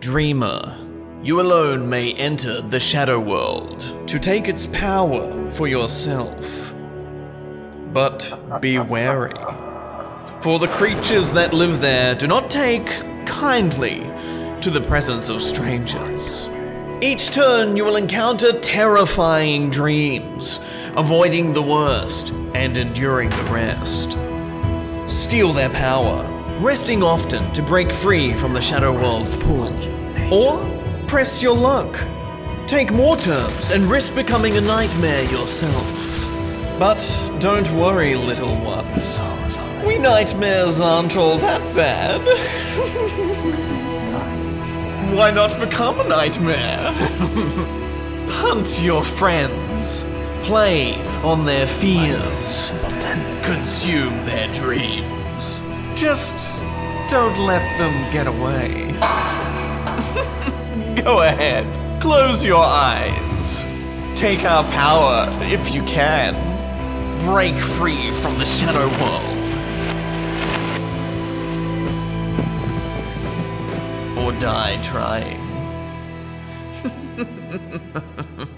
Dreamer, you alone may enter the Shadow World to take its power for yourself. But be wary, for the creatures that live there do not take kindly to the presence of strangers. Each turn you will encounter terrifying dreams, avoiding the worst and enduring the rest. Steal their power, resting often to break free from the Shadow World's pull. Or press your luck. Take more turns and risk becoming a nightmare yourself. But don't worry, little one. We nightmares aren't all that bad. Why not become a nightmare? Hunt your friends. Play on their fears. Consume their dreams. Just don't let them get away. Go ahead. Close your eyes. Take our power if you can. Break free from the shadow world. Or die trying.